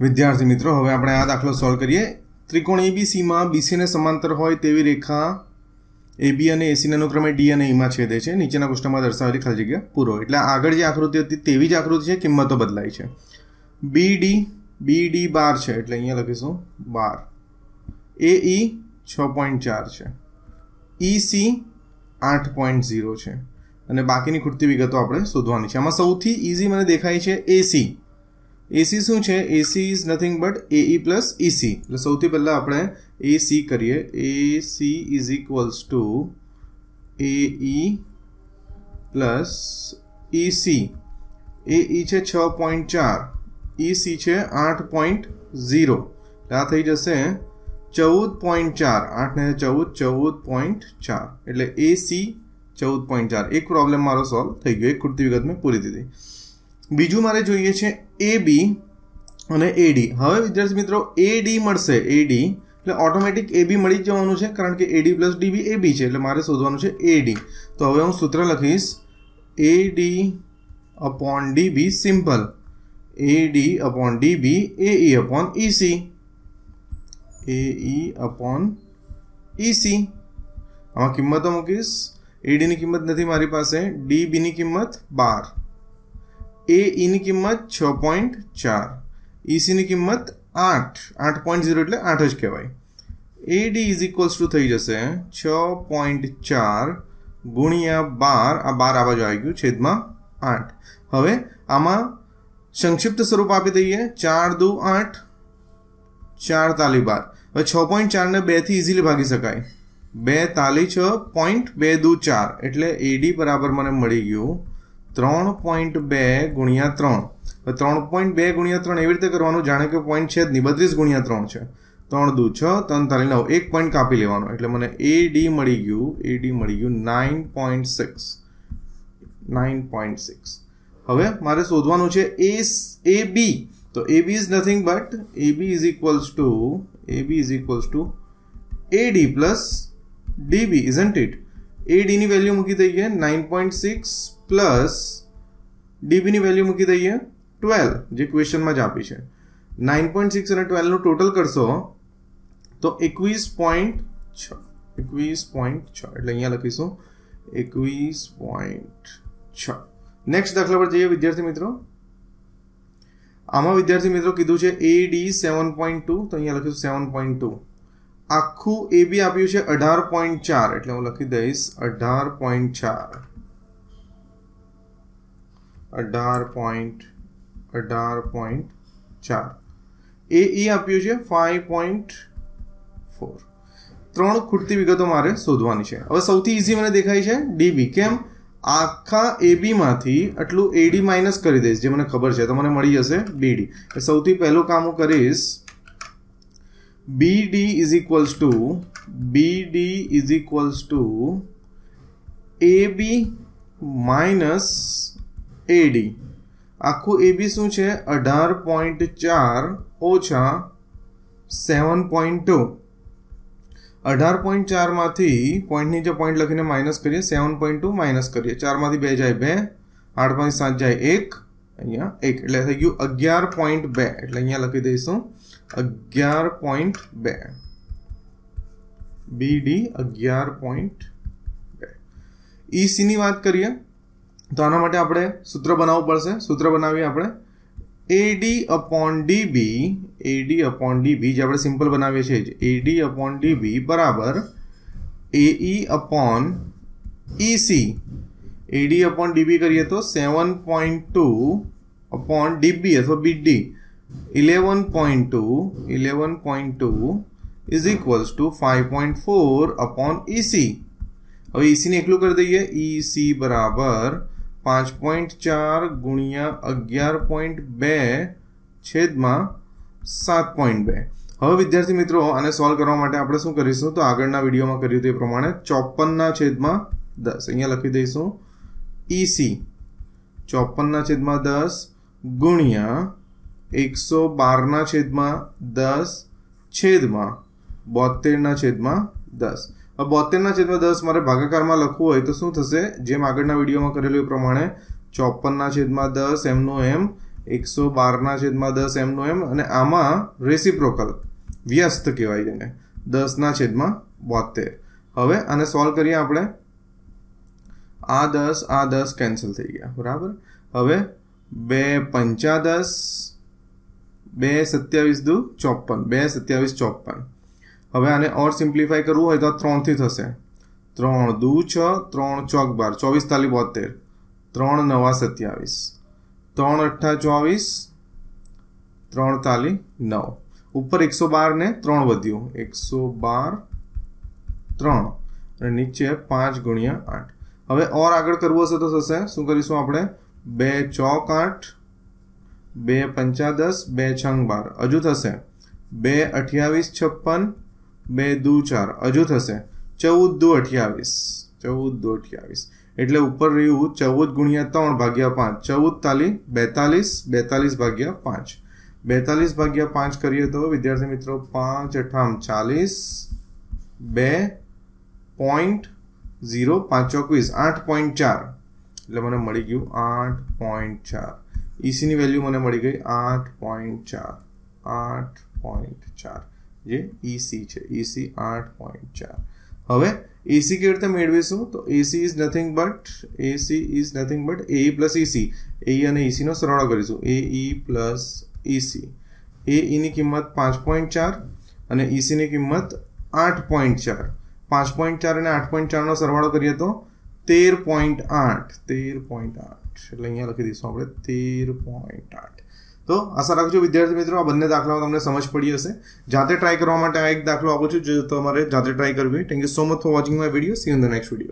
વિદ્યાર્થી મિત્રો, હવે આપણે આ દાખલો સોલ્વ કરીએ. ત્રિકોણ એબીસીમાં બીસીને સમાંતર હોય તેવી રેખા એબી અને એસીને અનુક્રમે ડી અને ઈમાં છેદે છે. નીચેના પૃષ્ઠમાં દર્શાવેલી ખાલી જગ્યા પૂરો. એટલે આગળ જે આકૃતિ હતી તેવી જ આકૃતિ છે, કિંમતો બદલાય છે. બી ડી બી ડી બાર છે, એટલે અહીંયા લખીશું બાર. એ ઈ છ પોઈન્ટ ચાર છે. ઈ સી આઠ પોઈન્ટ ઝીરો છે. અને બાકીની ખૂટતી વિગતો આપણે શોધવાની છે. આમાં સૌથી ઇઝી મને દેખાય છે એસી એસી શું છે? AC is nothing but AE plus EC એટલે સૌથી પહેલાં આપણે એ સી કરીએ. A C is equals to A E plus EC A E છે છ પોઈન્ટ ચાર. ઈસી છે આઠ પોઈન્ટ ઝીરો એટલે આ થઈ જશે ચૌદ પોઈન્ટ ચાર. આઠ ને ચૌદ ચૌદ પોઈન્ટ ચાર. એટલે એ સી ચૌદ પોઈન્ટ ચાર. એક પ્રોબ્લેમ મારો સોલ્વ થઈ ગયો. એક ખૂટતી વિગત મેં પૂરી દીધી. બીજું મારે જોઈએ છે એ બી અને એડી હવે વિદ્યાર્થી મિત્રો એ ડી મળશે એ ડી એટલે ઓટોમેટિક એ બી મળી જ જવાનું છે, કારણ કે એડી પ્લસ ડીબી એ બી છે, એટલે મારે શોધવાનું છે એ ડી તો હવે હું સૂત્ર લખીશ. A D upon DB simple A D upon DB A E upon EC A E upon EC આમાં કિંમતો મૂકીશ. એડીની કિંમત નથી મારી પાસે ડીબીની કિંમત બાર. એ ઈની કિંમત છ પોઈન્ટ ચાર. ઈસીની કિંમત આઠ. આઠ પોઈન્ટ ઝીરો એટલે આઠ જ કહેવાય. A D is equals to થઈ જશે છ પોઈન્ટ ચાર ગુણ્યા બાર. આ બાર આ બાજુ આવી ગયું, છેદમાં આઠ. હવે આમાં સંક્ષિપ્ત સ્વરૂપ આપી દઈએ. ચાર દુ આઠ, ચાર તાલી બાર. હવે છ પોઈન્ટ ચારને બેથી ઇઝીલી ભાગી શકાય. બે તાલી છ પોઈન્ટ બે દુ ચાર. એટલે એડી બરાબર મને મળી ગયું ત્રણ પોઈન્ટ બે ગુણ્યા ત્રણ. ત્રણ પોઈન્ટ બે ગુણ્યા ત્રણ એવી રીતે કરવાનું? જાણે કે પોઈન્ટ છે જ નહીં બત્રીસ ગુણ્યા ત્રણ છે. ત્રણ દુ છ, ત્રણ તાલી નવ. એક પોઈન્ટ કાપી લેવાનો. એટલે મને એ ડી મળી ગયું એ ડી મળી ગયું nine point six nine point six હવે મારે શોધવાનું છે એ એ બી તો A B is nothing but A B is equals to A B is equals to A D plus DB isn't it A ડીની value મૂકી દઈએ nine point six plus ડીબીની value મૂકી દઈએ ટ્વેલ્વ જે ક્વેશ્ચનમાં જ આપી છે નાઇન પોઈન્ટ સિક્સ અને ટ્વેલ્વનું ટોટલ કરશો તો એકવીસ પોઈન્ટ છ એકવીસ પોઈન્ટ છ એટલે અહીંયા લખીશું એકવીસ પોઈન્ટ છ નેક્સ્ટ દાખલા પર જઈએ વિદ્યાર્થી મિત્રો આમાં વિદ્યાર્થી મિત્રો કીધું છે A D seven point two તો અહીંયા લખીશું સેવન પોઈન્ટ ટુ આખું એ બી આપ્યું છે અઢાર પોઈન્ટ ચાર, એટલે હું લખી દઈશ અઢાર પોઈન્ટ ચાર. અઢાર પોઈન્ટ અઢાર પોઈન્ટ ચાર. એ ઈ આપ્યું છે ફાઈવ પોઈન્ટ ફોર ત્રણ ખૂટતી વિગતો મારે શોધવાની છે. હવે સૌથી ઇઝી મને દેખાય છે ડીબી કેમ? આખા એબીમાંથી આટલું એડી માઇનસ કરી દઈશ, જે મને ખબર છે. તો મને મળી જશે ડીડી સૌથી પહેલું કામ હું કરીશ B D is equals to B D is equals to A B minus AD આખું એ બી શું છે અઢાર પોઈન્ટ ચાર ઓછા સેવન પોઈન્ટ ટુ અઢાર પોઈન્ટ ચારમાંથી પોઈન્ટની જે પોઈન્ટ લખીને માઇનસ કરીએ સેવન પોઈન્ટ ટુ માઇનસ કરીએ ચારમાંથી બે જાય બે આઠમાંથી સાત જાય એક અહીંયા એક એટલે થઈ ગયું અગિયાર પોઈન્ટ બે એટલે અહીંયા લખી દઈશું અગિયાર પોઈન્ટ બે બી ડી અગિયાર પોઈન્ટ બે ઈસીની વાત કરીએ તો આના માટે આપણે સૂત્ર બનાવવું પડશે સૂત્ર બનાવીએ આપણે AD upon DB AD upon DB જે આપણે સિમ્પલ બનાવીએ છીએ જ એડી અપોન ડીબી બરાબર AE upon EC AD upon DB કરીએ તો seven point two upon DB અથવા BD eleven point two eleven point two is equals to five point four upon EC હવે ઈસીને એકલું કરી દઈએ. ઈસી બરાબર પાંચ પોઈન્ટ ચાર ગુણ્યા અગિયાર પોઈન્ટ બે છેદમાં સાત પોઈન્ટ બે. હવે વિદ્યાર્થી મિત્રો, આને સોલ્વ કરવા માટે આપણે શું કરીશું? તો આગળના વિડીયોમાં કર્યું તે પ્રમાણે ચોપનના છેદમાં દસ. અહીંયા લખી દઈશું. ઈસી ચોપનના છેદમાં દસ ગુણ્યા એકસો બારના છેદમાં દસ છેદમાં બોતેરના છેદમાં દસ. બોતેરના છેદમાં દસ મારે ભાગાકારમાં લખવું હોય તો શું થશે? જેમ આગળના વિડીયોમાં કરેલું એ પ્રમાણે ચોપનના છેદમાં દસ એમનું એમ, એકસો બારના છેદમાં દસ એમનો એમ, અને આમાં રેસિપ્રોકલ, વ્યસ્ત કહેવાય જેને દસના છેદમાં બોતેર હવે આને સોલ્વ કરીએ આપણે. આ દસ આ દસ કેન્સલ થઈ ગયા બરાબર હવે બે પંચા દસ બે સત્યાવીસ દુ ચોપન બે સત્યાવીસ ચોપન હવે આને ઓર સિમ્પ્લિફાય કરવું હોય તો આ ત્રણથી થશે ત્રણ દુ છ ત્રણ ચોક બાર ચોવીસ તાલી બોતેર ત્રણ નવા સત્યાવીસ ત્રણ અઠ્ઠા ચોવીસ ત્રણ તાલી નવ ઉપર એકસો બાર ને ત્રણ વધ્યું એકસો બાર ત્રણ અને નીચે પાંચ ગુણ્યા આઠ હવે ઓર આગળ કરવું હશે તો થશે. શું કરીશું આપણે? બે ચોક આઠ, બે પંચા દસ બે છંગ બાર. હજુ થશે. બે અઠ્યાવીસ, છપ્પન, બે દુ ચાર. હજુ થશે. ચૌદ દુ અઠ્યાવીસ. ચૌદ દુ અઠ્યાવીસ. એટલે ઉપર રહ્યું ચૌદ ગુણ્યા ત્રણ ભાગ્યા પાંચ. ચૌદ તાલી બેતાલીસ બેતાલીસ ભાગ્યા પાંચ. બેતાલીસ ભાગ્યા પાંચ કરીએ તો, વિદ્યાર્થી મિત્રો, પાંચ અઠામ ચાલીસ. બે પોઈન્ટ ઝીરો પાંચ ચોકવીસ આઠ પોઈન્ટ ચાર. એટલે મને મળી ગયું આઠ પોઈન્ટ ચાર. ઈસીની વેલ્યુ મને મળી ગઈ આઠ પોઈન્ટ ચાર. આઠ પોઈન્ટ ચાર. જે ઈસી છે. ઈસી આઠ પોઈન્ટ ચાર. હવે એસી કેવી રીતે મેળવીશું? તો AC is nothing but AC is nothing but A plus EC A અને ઈસીનો સરવાળો કરીશું. એ ઈ પ્લસ ઈસી એ ઈની કિંમત પાંચ પોઈન્ટ ચાર અને ઈસીની કિંમત આઠ પોઈન્ટ ચાર. પાંચ પોઈન્ટ ચાર અને આઠ પોઈન્ટ ચારનો સરવાળો કરીએ તો તેર પોઈન્ટ આઠ. તેર પોઈન્ટ આઠ. એટલે અહીંયા લખી દઈશું આપણે તેર પોઈન્ટ આઠ. તો આશા રાખજો વિદ્યાર્થી મિત્રો, આ બંને દાખલાઓ તમને સમજ પડી હશે. જાતે ટ્રાય કરવા માટે આ એક દાખલો આપું છું, જે તમારે જાતે ટ્રાય કરવી thank you so much for watching my video see in the next video